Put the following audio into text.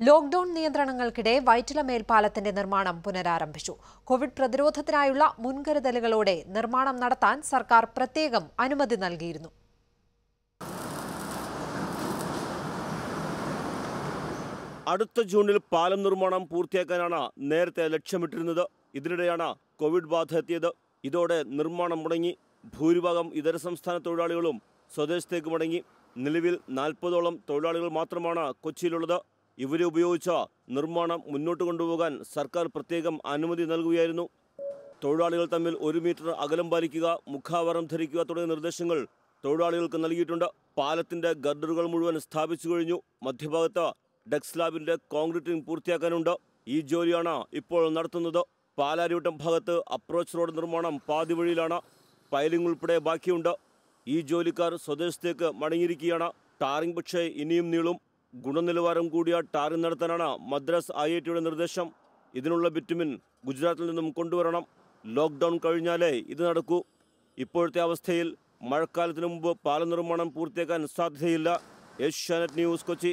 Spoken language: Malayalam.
ലോക്ഡൌൺ നിയന്ത്രണങ്ങൾക്കിടെ വൈറ്റില മേൽപ്പാലത്തിന്റെ നിർമ്മാണം പുനരാരംഭിച്ചു. കോവിഡ് പ്രതിരോധത്തിനായുള്ള മുൻകരുതലുകളോടെ നിർമ്മാണം നടത്താൻ സർക്കാർ പ്രത്യേകം അനുമതി നൽകിയിരുന്നു. അടുത്ത ജൂണിൽ പാലം നിർമ്മാണം പൂർത്തിയാക്കാനാണ് നേരത്തെ ലക്ഷ്യമിട്ടിരുന്നത്. ഇതിനിടെയാണ് കോവിഡ് ബാധ എത്തിയത്. ഇതോടെ നിർമ്മാണം മുടങ്ങി. ഭൂരിഭാഗം ഇതര സംസ്ഥാന തൊഴിലാളികളും സ്വദേശത്തേക്ക് മടങ്ങി. നിലവിൽ നാൽപ്പതോളം തൊഴിലാളികൾ മാത്രമാണ് കൊച്ചിയിലുള്ളത്. ഇവരെ ഉപയോഗിച്ച നിർമ്മാണം മുന്നോട്ട് കൊണ്ടുപോകാൻ സർക്കാർ പ്രത്യേകം അനുമതി നൽകുകയായിരുന്നു. തൊഴിലാളികൾ തമ്മിൽ ഒരു മീറ്റർ അകലം പാലിക്കുക മുഖാവരണം ധരിക്കുക തുടങ്ങിയ നിർദ്ദേശങ്ങൾ തൊഴിലാളികൾക്ക് നൽകിയിട്ടുണ്ട്. പാലത്തിന്റെ ഗർഡറുകൾ മുഴുവൻ സ്ഥാപിച്ചു കഴിഞ്ഞു. മധ്യഭാഗത്ത് ഡെക് സ്ലാബിന്റെ കോൺക്രീറ്റിംഗ് പൂർത്തിയാക്കാനുണ്ട്. ഈ ജോലിയാണ് ഇപ്പോൾ നടത്തുന്നത്. പാലാരിവട്ടം ഭാഗത്ത് അപ്രോച്ച് റോഡ് നിർമ്മാണം പാതി വഴിയിലാണ്. പൈലിംഗ് ഉൾപ്പെടെ ബാക്കിയുണ്ട്. ഈ ജോലിക്കാർ സ്വദേശത്തേക്ക് മടങ്ങിയിരിക്കുകയാണ്. ടാറിംഗ് പക്ഷേ ഇനിയും നീളും. ഗുണനിലവാരം കൂടിയ ടാറിംഗ് നടത്താനാണ് മദ്രാസ് ഐ ഐ ടിയുടെ നിർദ്ദേശം. ഇതിനുള്ള ബിറ്റുമിൻ ഗുജറാത്തിൽ നിന്നും കൊണ്ടുവരണം. ലോക്ക്ഡൗൺ കഴിഞ്ഞാലേ ഇത് നടക്കൂ. ഇപ്പോഴത്തെ അവസ്ഥയിൽ മഴക്കാലത്തിനു മുമ്പ് പാലം നിർമ്മാണം പൂർത്തിയാക്കാൻ സാധ്യതയില്ല. ഏഷ്യാനെറ്റ് ന്യൂസ് കൊച്ചി.